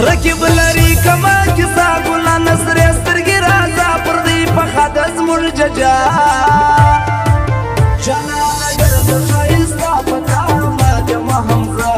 رکیب لري کما کیسا ګل نصر سترګې رازا پر دې په خدز مرججا چلا نظر د خیستا پکاړو ما جمع هم را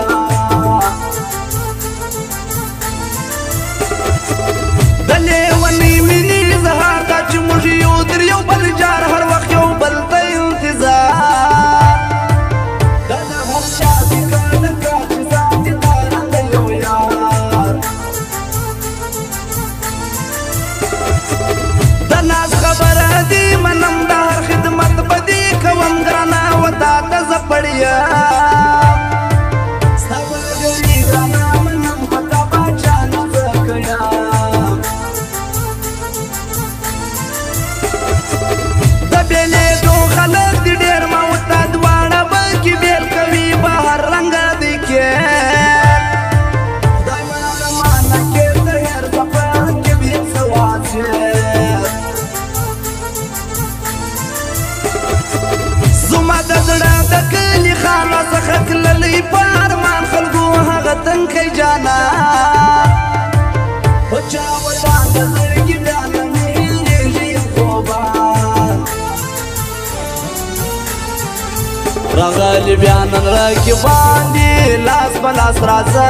راغلی بیا نن راکی باندې لاس بلاس راځه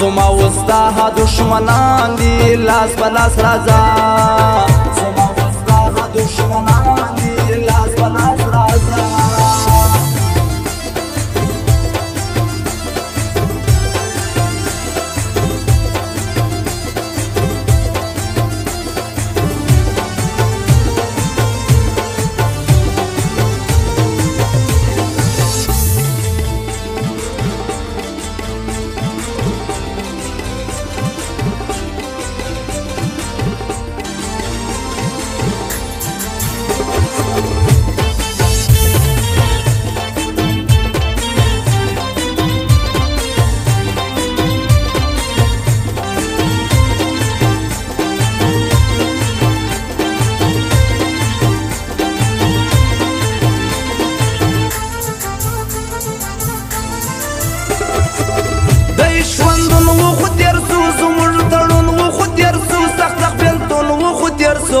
زما وستا دشمنان دي لاس بلاس راځه تخت تخت بنتون و خو تیر سو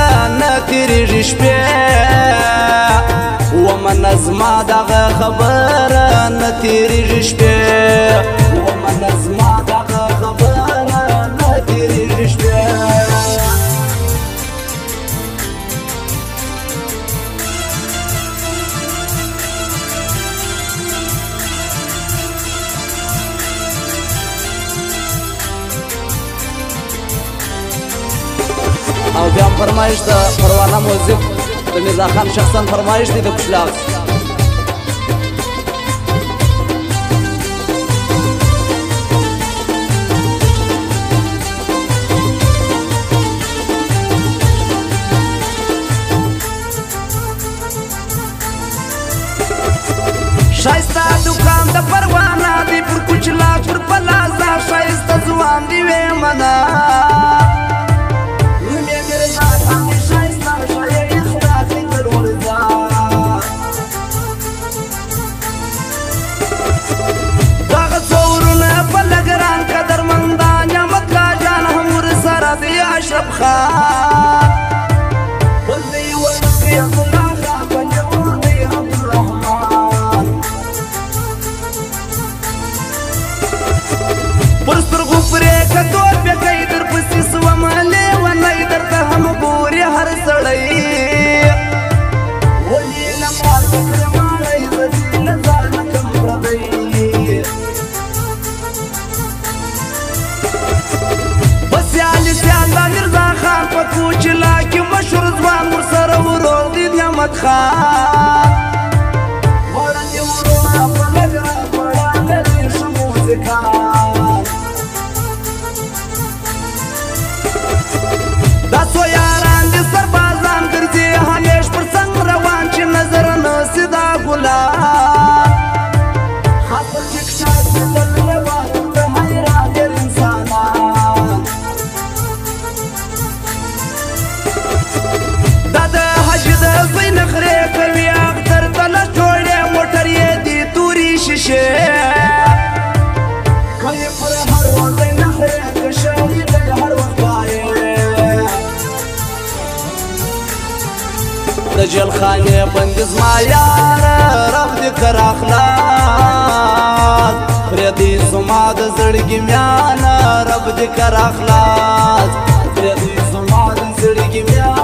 تیریږي شپې ومنه زما دغه خبره نه تیریږي شپې فرمایش د پروانه موزیک د میرزا خان شخصا فرمایش دی د کشلاس شایسته دکان د پروانه دی پر کچلاس پر پلازا شایسته ځوان دی وې منا هر سړی ولی نه مال کړه مړی وځي نه ځان کم پردی بس علي سیان دا مرزا خان په کوچلا کې مشهور ځوان ور سره ورور دی احمد خان ورته ورور په لګره په ډاګه شمو ځکه د جلخانه بندز ما یار رب دې کر اخلاص پر دې زما د زړګي میان رب دې کر اخلاص پر دې زما د زړګي میان